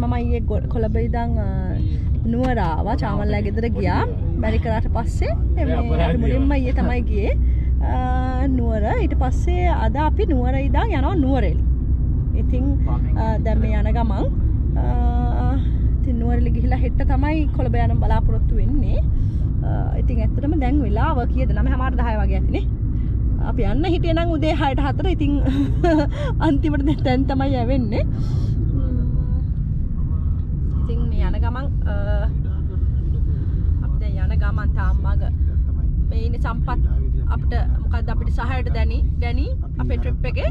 මම ඒ කොළඹ ඉදං නුවරාවා චාමල්ලා ගෙදර ගියා. බැරි කරාට පස්සේ මුලින්ම ඊයේ තමයි ගියේ. නුවර. ඊට පස්සේ අද අපි නුවර ඉදං යනවා නුවරෙලි. ඉතින් දැන් මේ යන ගමන් ඉතින් නුවරෙලි ගිහිලා හෙට්ට තමයි කොළඹ යන බලාපොරොත්තු වෙන්නේ. ඉතින් ඇත්තටම දැන් වෙලාව කීයද? 9:00 10 වගේ ඇතිනේ අපි යන්න හිටියේ නම් උදේ 6ට 4 ඉතින් අන්තිමට දැන් තමයි යවෙන්නේ ඉතින් මේ යන ගමන් අපිට යන ගමන් තාම මග මේ ඉන්නේ සම්පත් අපිට මොකද්ද අපිට සහයට දැනි දැනි අපේ ට්‍රිප් එකේ.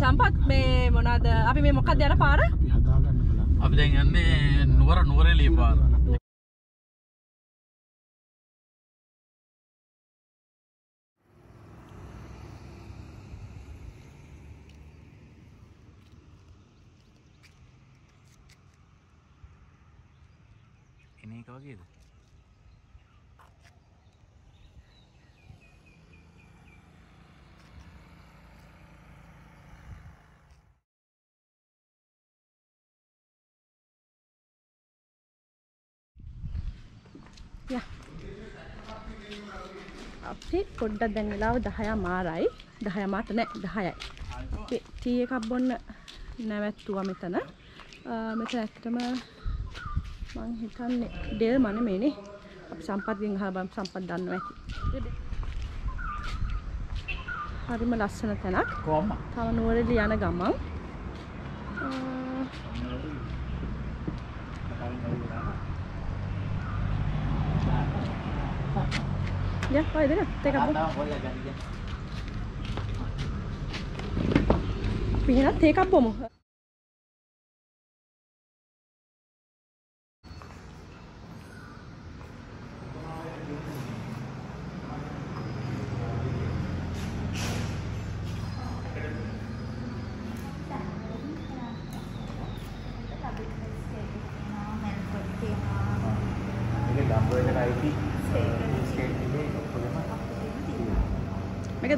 සම්පත් මේ මොනවාද? අපි මේ මොකක්ද යන පාර? අපි දැන් යන්නේ නුවර නුවරඑළිය පාර. එන එක වගේද? අපි පොඩ්ඩක් දැන් වෙලාව 10 මාරයි. 10 මාට නෑ 10යි අපි ටී එකක් බොන්න නැවැත්තුවා මෙතන. මෙතන ඇත්තටම මං හිතන්නේ ඩෙල් මන මේනේ අපි සම්පත්ගෙන් අහලා බලමු සම්පත් දන්නවා ඇති හරිම ලස්සන තැනක් කොහොම? තව නුවරඑළිය යන ගමන් Ya, vai, venga, te capo. Pihinat, te capo mo.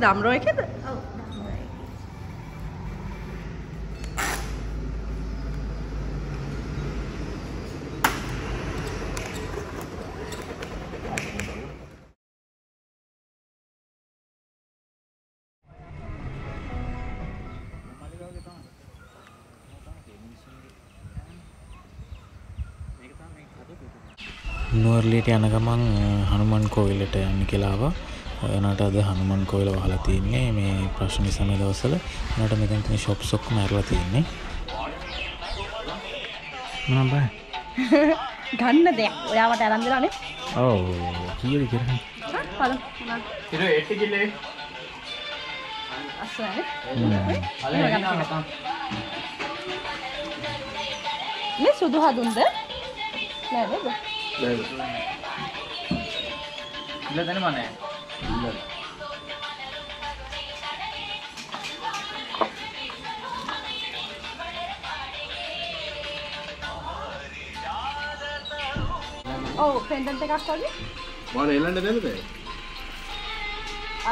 දම්රෝ එකද? නුවර්ලියට යන ගමන් හනුමන් කෝවිලට යන්න කියලාව නට අද හනුමන් කෝවිල වහලා තියන්නේ මේ ප්‍රශ්න නිසාම දවසල නට මෙතන තියෙන ෂොප්ස් ඔක්කොම ඇරලා තියෙන්නේ මොනම් බෑ ගන්න දෙයක්. ඔයාවට අරන් දෙලානේ. ඔව් කීයද කියලා. මොනවද? ඉතින් ඒටි කිල්ලේ අස්සනේ. මේ සුදු හදුන්ද? නෑ නේද? ඉල්ල දෙන්න මනේ. ඔව් පෙන්ඩන්ට් එකක් වගේ. මොන එල්ලන්න දෙන්නද?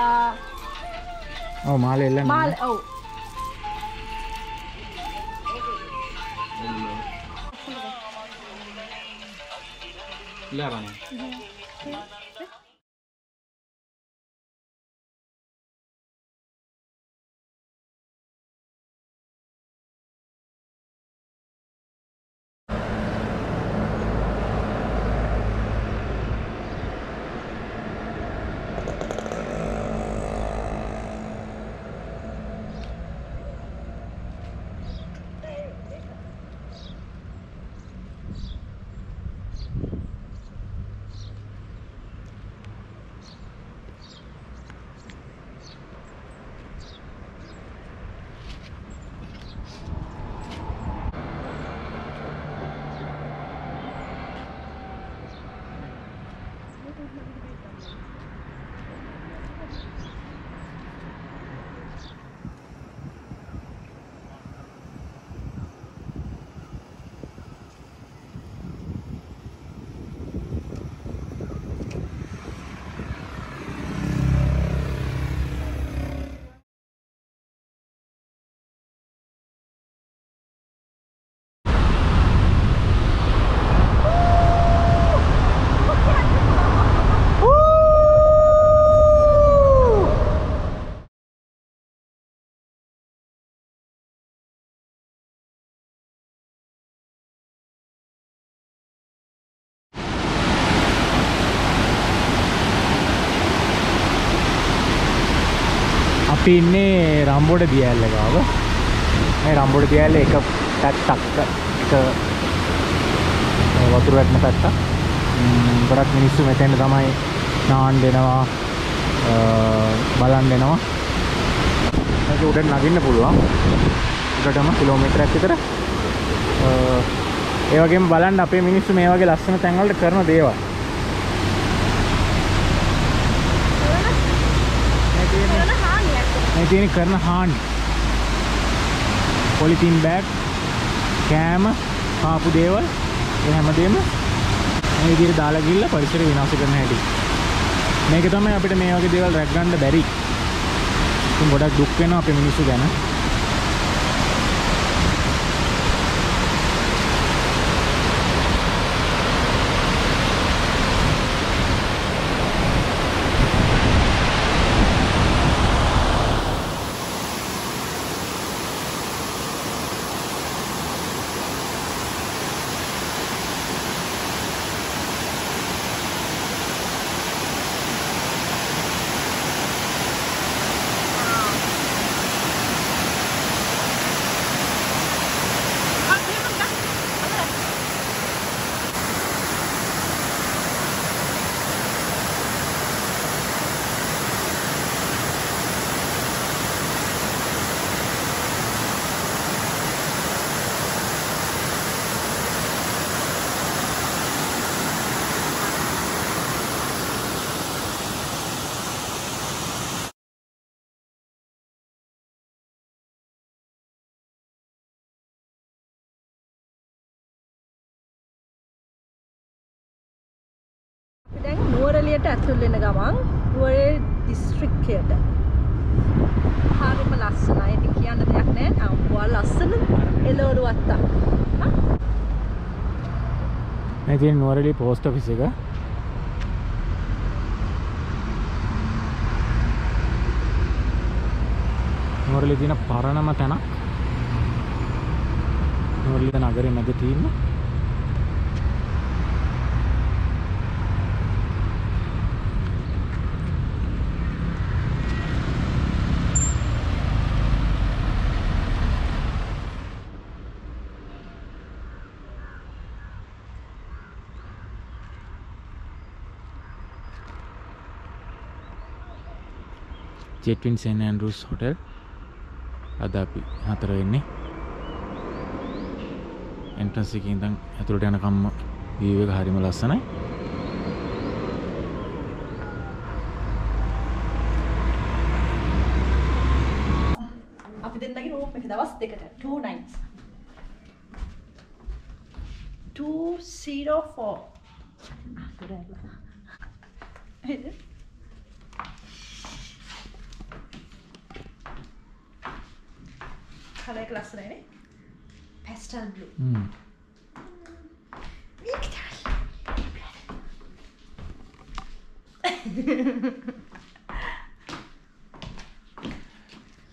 ආ ඔව් මාළේ එල්ලන්න මාල් ඔව්. ඉල්ල අරන්. අපි ඉන්නේ රම්බෝඩ දියල්ල ගාව. මේ රම්බෝඩ දියල්ල එක පැත්තක් එක වතුර වැටන පැත්ත ගොඩක් මිනිස්සු මෙතෙන්ට තමයි නාන් දෙනවා අ, බලන් දෙනවා. ඒක උඩට නගින්න පුළුවන්. උඩටම කිලෝමීටරයක් විතර. අ, ඒ වගේම බලන්න අපේ මිනිස්සු මේ වගේ ලස්සන තැන්වලට කරන දේවල් මේ තියෙන්නේ කරන හානියක් මේ තියෙන කරන හානි. පොලිතින් බෑග් කෑම කාපු දේවල් ඒ හැමදේම මේ විදිහට දාලා ගිහිල්ලා පරිසරය විනාශ කරන හැටි. මේක තමයි අපිට මේ වගේ දේවල් රැක් ගන්න බැරි. ඉතින් ගොඩක් දුක් වෙනවා අපේ මිනිස්සු ගැන. අපි දැන් නුවරඑළියට ඇතුල් වෙන ගමන් නුවරඑළිය දිස්ත්‍රික්කයට හරිම ලස්සනයි. ඉතින් කියන්න දෙයක් නැහැ. අම්පුවා ලස්සන එළවලු වත්තා හා? මේ තියෙන නුවරඑළිය පෝස්ට් ඔෆිස් එක. නුවරඑළිය තියෙන පරණම තැනක්. නුවරඑළිය නගරේ මැද තියෙන. ජෙට්වින් සෙන් ඇන්ඩරුස් හොටෙල් අද අපි හතර වෙන්නේ. එන්ට්‍රන්ස් එකේ ඉඳන් ඇතුළට යනකම්ම view එක හරිම ලස්සනයි. අපි දෙන්නගේ රූම් එක දවස් දෙකට. 2 nights. 204 ආ දුරලා හෙද කලර් එක ලස්සනයි නේ පැස්ටල් බ්ලූ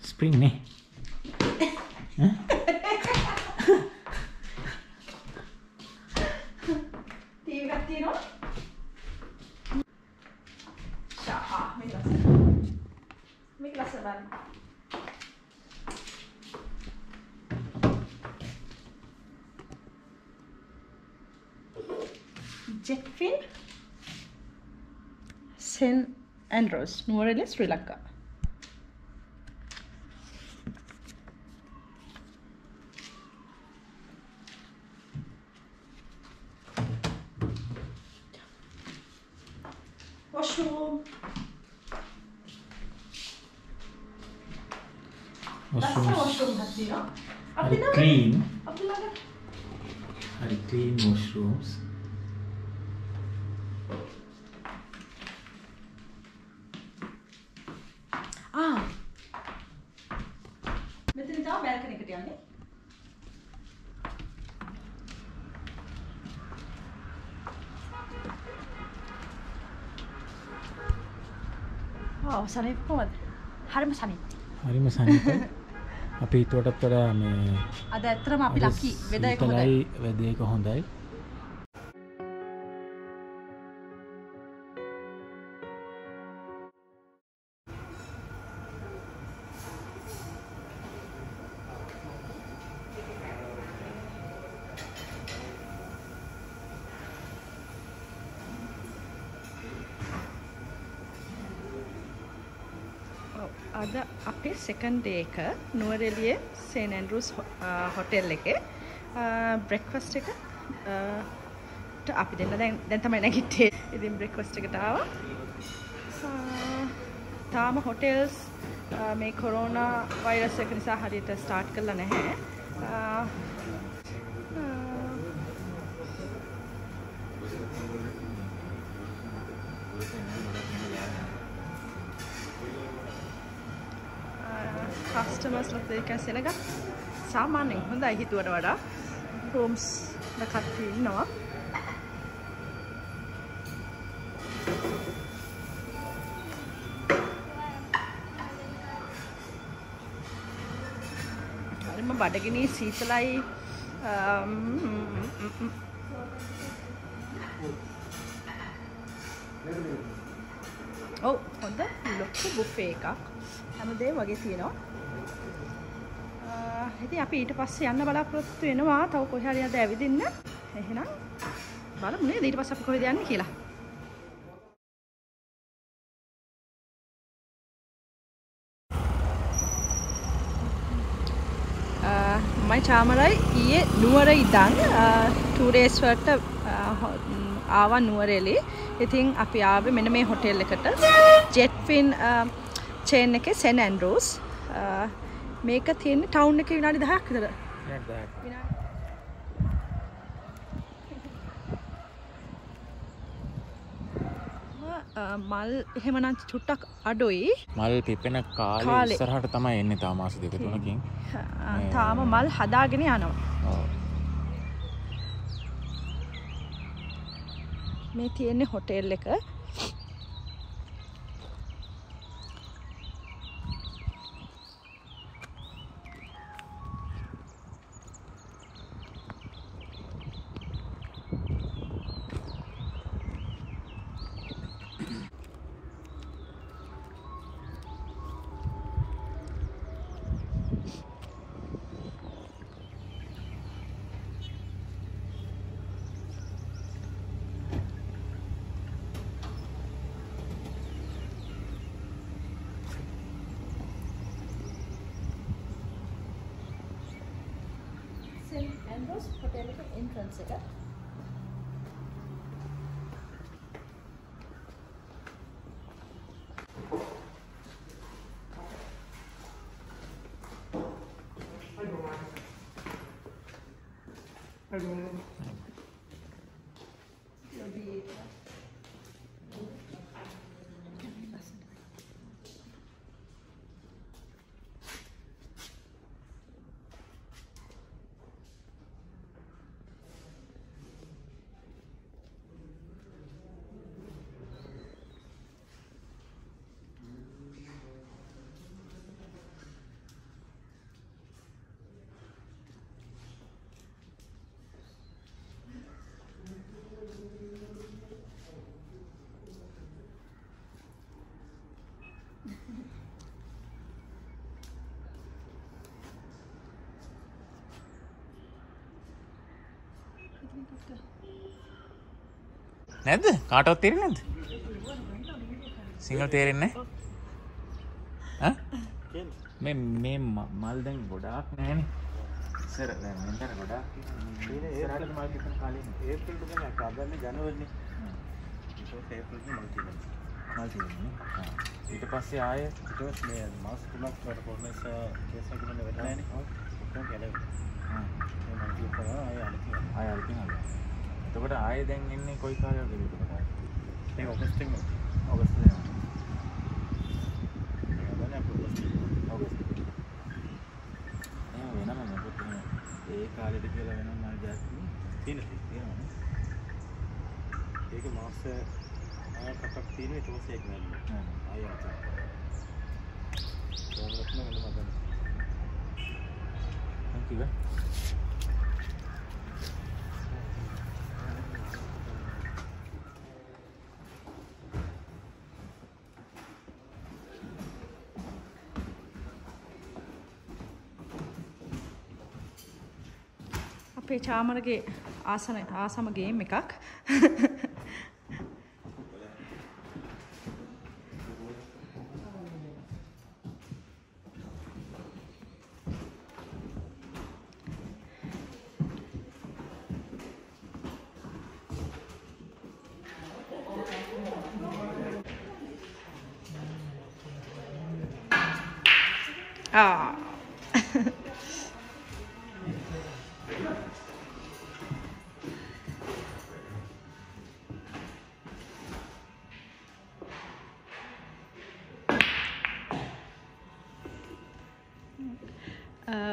ස්ප්‍රින් නේ ටීවී එකක් තියෙනවා ෂා මේක ලස්සනයි මේක ලස්සනයි බලන්න Jetwing saint Andrews Nuwara Eliya Sri Lanka washroom ලස්සන washroom එකක් තියෙනවා අපි හරි නම් ක්ලීන් අපි ළඟ හරි ක්ලීන් washrooms ආ මෙතන තමයි බැල්කනි එකට යන්නේ ආ සනීප කොහමද? හරිම සනීප. හරිම සනීපයි අපි හිතුවටත් වඩා මේ අද ඇත්තටම අපි ලකි. වෙදර් එක හොඳයි සෙකන්ඩ් ඩේ එක නුවරඑළියේ සේන් ඇන්ඩ්‍රූස් හොටෙල් එකේ බ්‍රෙක්ෆාස්ට් එක අ, ට අපි දෙන්න දැන් දැන් තමයි නැගිට්ටේ. ඉතින් බ්‍රෙක්ෆාස්ට් එකට ආවා. ආ, තාම හොටෙල්ස් අ, මේ කොරෝනා වෛරස් එක නිසා හරියට ස්ටාර්ට් කරලා නැහැ. කස්ටමර්ස් ලොත් දෙක සෙනග සාමාන්‍යෙන් හොඳයි හිතුවට වඩා. රෝම්ස් කට්ටි ඉන්නවා. හරිම බඩගිනී සීතලයි. අම්, ඔව් හොඳ ලොක්කු බුෆේ එකක්. හැමදේ වගේ තියෙනවා. ආ, ඉතින් අපි ඊට පස්සේ යන්න බලාපොරොත්තු වෙනවා. තව කොහේ හරි අද ඇවිදින්න. එහෙනම් බලමු නේද? ඊට පස්සේ අපි කොහෙද යන්නේ කියලා. මයි චාමරයි. ඊයේ නුවර ඉදන් ටූරේස් වලට ආවා නුවරෙලි. ඉතින් අපි ආවේ මෙන්න මේ හොටෙල් එකට. ජෙට්ෆින් චේන් එකේ සෙන් ඇන්ඩ්‍රූස්. මේක තියෙන්නේ ටවුන් එකේ විනාඩි 10ක් විතර. මල් එහෙමනම් චුට්ටක් අඩුයි. මල් පිපෙන කාලේ. ඉස්සරහට තමයි එන්නේ තා මාස දෙක තුනකින්. තාම මල් හදාගෙන යනවා. ඔව්. මේ තියෙන්නේ හොටෙල් එක her name. නැද්ද කාටවත් තේරෙන්නේ නැද්ද සිංහල තේරෙන්නේ ඈ? මේ මේ මල් දැන් ගොඩාක් නෑනේ ඉස්සර දැන් මෙතන ගොඩාක් තියෙනවා. ඉස්සරහට මල් පිපෙන කාලේ. ඒප්‍රිල් තුනේ අගන්නේ ජනවරිනේ. ඒක ඒප්‍රිල් තුනේ මල් තියෙනවා. මල් තියෙන්නේ ආ. ඊට පස්සේ ආයේ ඊට පස්සේ මේ මාස තුනක් වර කොරනස් කේස් එකක් නෙවෙයි වෙලා නැනේ. ඔක්කොම තියෙනවා ආයෙ අලුතින්. ආවා. එතකොට ආයෙ දැන් එන්නේ කොයි කාලයකද එතකොට? මේ ඔගස්ට් එකේ ඔගස්ට් එකේ. එහෙනම් වෙනම මොකද ඒ කාලෙට කියලා වෙනම මල් ජාති තියෙන තියෙනවනේ. ඒක මාස ආයතක් තියෙන ඊට පස්සේ ඒක නෑ. හ්ම්. ආයෙ අතන. කොහොමද නේද මම දැන් කිව්වා. අපේ චාමරගේ ආසන ආසම ගේම් එකක් අ,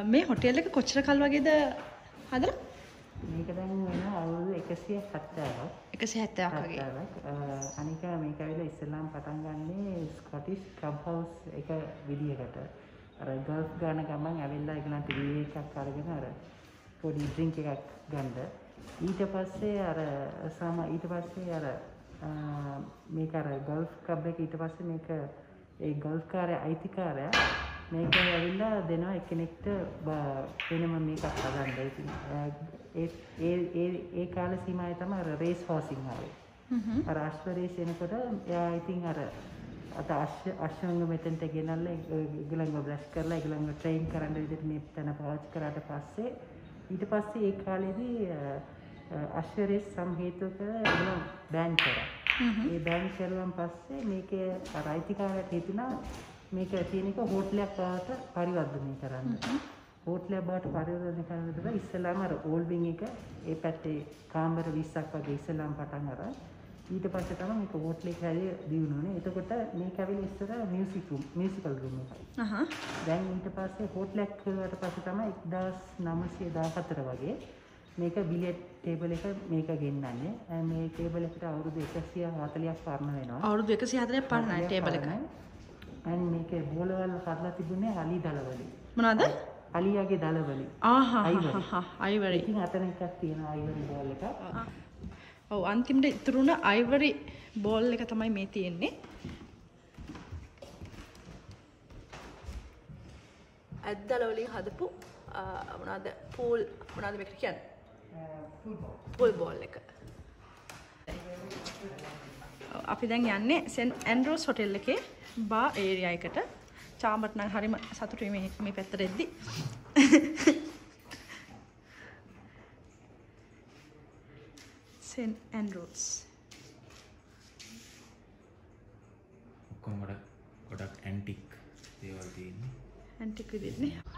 මේ හොටෙල් එක කොච්චර කල් වගේද හදලා? මේක දැන් වෙන අවුරුදු 170ක් එකසි හැත්තයක් වගේ 70ක් අනික මේක ඇවිල්ලා ඉස්සෙල්ලාම පටන් ගන්නේ ස්කොටිෂ් ක්ලබ් හවුස් එක විදියකට අර ගල්ෆ් ගාන ගමන් ඇවිල්ලා ඒගොල්ලන්ට ඩී එකක් අරගෙන අර පොඩි ඩ්‍රින්ක් එකක් ගන්න ඊට පස්සේ අර සම ඊට පස්සේ අර මේක අර ගල්ෆ් ක්ලබ් එක ඊට පස්සේ මේක ඒ ගල්ෆ් කාර්ය අයිතිකාරයා මේක ඇවිල්ලා දෙනවා එක්කෙනෙක්ට බ- වෙනම මේකක් හදන්න. ඉතින් ඒ ඒ ඒ කාල සීමාවේ තමයි අර රේස් හෝසින් ආවේ. අර අශ්ව රේස් එනකොට එයා ඉතින් අර අත අශ්ව අශ්වංග මෙතෙන්ට ගෙනල්ලා ඒගොල්ලන්ව බ්‍රෂ් කරලා ඒගොල්ලන්ව ට්‍රේන් කරන්න විදිහට මේ තැන පාවිච්චි කරාට පස්සේ ඊට පස්සේ ඒ කාලේදී අ, අ, අශ්ව රේස් සම් හේතුවක ඒගොල්ලන් බෑන් කරා. ඒ බෑන් කරුවන් පස්සේ මේකේ අර අයිතිකාරයට හිතුණා මේක තියෙන එක හෝටලයක් බවට පරිවර්තනය කරන්න. හෝටලයක් බවට පරිවර්තනය කරනකොට ඉස්සෙල්ලාම අර ඕල්වින් එක ඒ පැත්තේ කාමර 20ක් වගේ ඉස්සෙල්ලාම පටන් අරන් ඊට පස්සේ තමයි මේක හෝටලෙක හැදී දිනුනේ. එතකොට මේක ඇවිල්ලා ඉස්සර මියුසික් රූම් මියුසිකල් රූම් එකයි. අහහ. දැන් ඊට පස්සේ හෝටලයක් කරුවාට පස්සේ තමයි 1914 වගේ මේක බිලියට් ටේබල් එක මේක ගෙන්නන්නේ. මේ ටේබල් එකට අවුරුදු 140ක් පරණ වෙනවා. අවුරුදු 140ක් පරණයි ටේබල් එක. අන් මේකේ බෝලවල් හදලා තිබුණේ අලි දලවලින්. මොනවද? අලියාගේ දලවලින්. ආහා. අයිවරි. ඉතින් අතන එකක් තියෙනවා අයිවරි බෝල් එක. ඔව් අන්තිමට ඉතුරුණ අයිවරි බෝල් එක තමයි මේ තියෙන්නේ. ඇද්දල වලින් හදපු මොනවද පූල් මොනවද මේකට කියන්නේ? පූල් බෝල් එක. අපි දැන් යන්නේ සෙන් ඇන්ඩ්‍රෝස් හොටෙල් එකේ බා ඒරියා එකට. චාමර් නම් හරිම සතුටුයි මේ මේ පැත්තට එද්දි. සෙන් ඇන්ඩ්‍රෝස්. ඔක්කොම ගොඩක් ගොඩක් ඇන්ටික් දේවල් තියෙන්නේ ඇන්ටික් විදිහටනේ.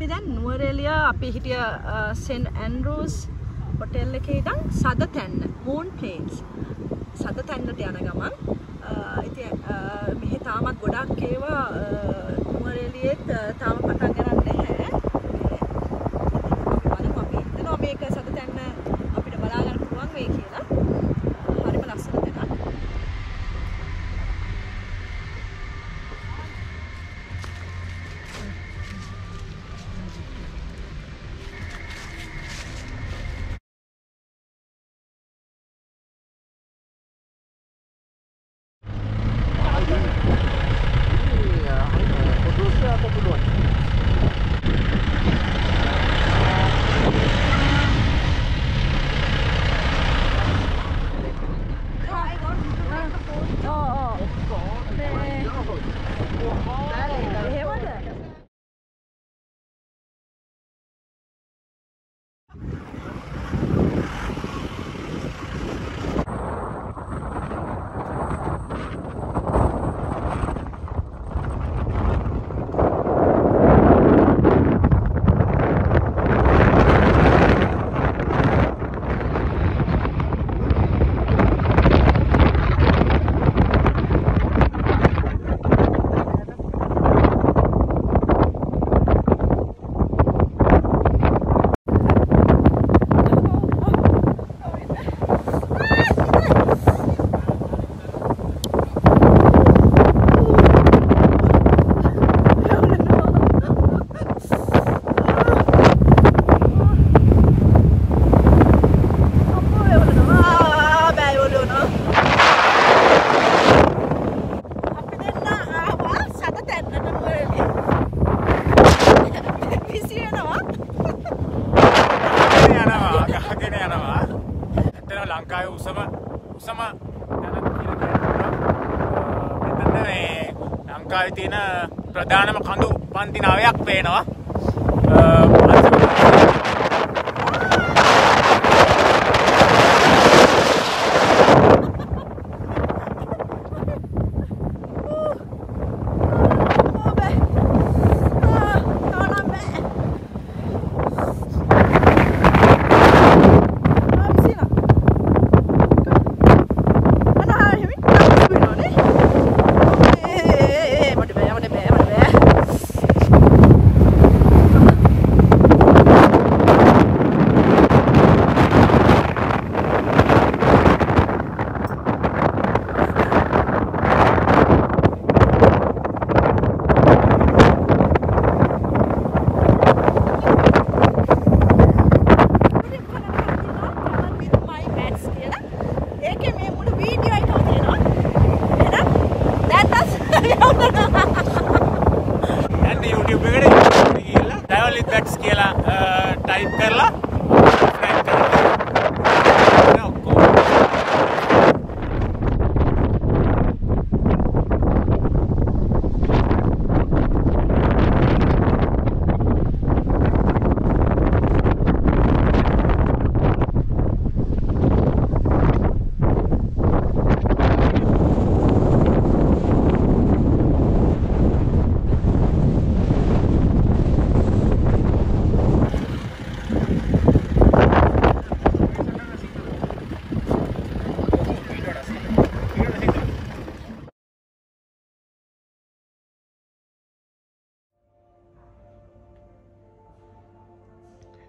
අපි දැන් නුවරඑලිය අපි හිටිය සෙන් ඇන්ඩරූස් හොටෙල් එකේ ඉඳන් සද තැන්න මූන් ප්ලේන්ස් සද තැන්නට යන ගමන් ඉතින් මෙහි තාමත් ගොඩක් ඒවා අ, නුවරඑලියෙත් අ, තාම පටන් ගන්න නැහැ. බලමු අපි හිතනවා මේක සද තැන්න අපිට බලා ගන්න පුළුවන් වෙයි කියලා. ටයිප් කරලා subscribe කරන්න. ඔක්කොම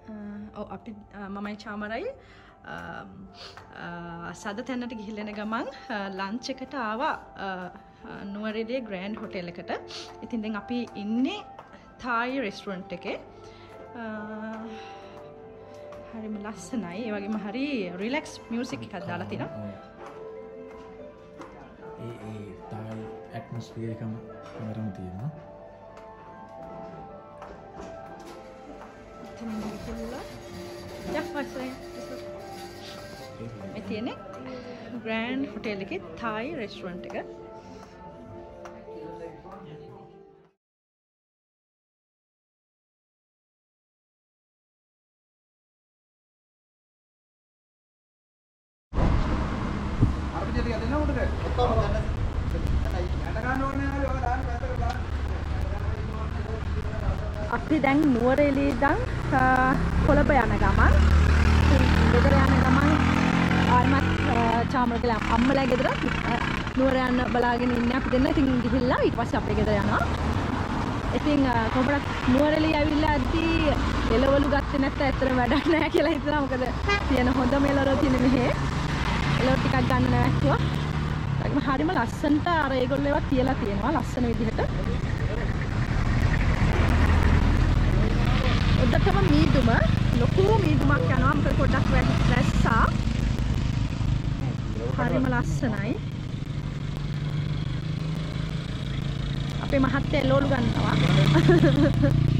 ඔව් අපි මමයි චාමරයි. සද තැන්නට ගිහිල්ලෙන ගමන් ලංච් එකට ආවා. නුවරෙඩේ ග්‍රෑන්් හොටෙල් එකට. ඉතින් දෙන් අපි ඉන්නේ තායි රෙස්ටරන්ට් එකේ. හරිම ලස්සනයි. ඒවගේම හරි රිලෙක්ස් මියසික් එකක් දාලා තින ඒ ඒ තායි ඇටමොස්ෆියර් එකම හොඳටම තියෙනවා මේ තියෙන්නේ ග්‍රෑන්් හොටෙල් එකේ තායි රෙස්ටරන්ට් එක අපි දැන් නුවරඑළිය ඉඳන් කොළඹ යන ගමන්. ඉතින් ගෙදර යන ගමන් ආත්මත් චාමරකල අම්මලා ගෙදර අ, නුවර යන්න බලාගෙන ඉන්නේ අපි දෙන්න. ඉතින් ගිහිල්ලා ඊට පස්සේ අපේ ගෙදර යනවා. ඉතින් අ, කොහොමද නුවරඑළිය ඇවිල්ලා අද්දී එළවලු ගත්තේ නැත්නම් ඇත්තට වැඩක් නැහැ කියලා හිතනවා. මොකද තියෙන හොඳම එළවලු තියෙන මෙහෙ. එළවලු ටිකක් ගන්න නැවැත්තුවා. ඒකම හරිම ලස්සනට අර ඒගොල්ලෝ ඒවා තියලා තියෙනවා. ලස්සන විදිහට. උඩටම මීදුම. ලොකු මීදුමක් යනවා. මොකද පොඩ්ඩක් වැ- වැස්සා. හරිම ලස්සනයි. අපේ මහත්තයා එළවලු ගන්නවා.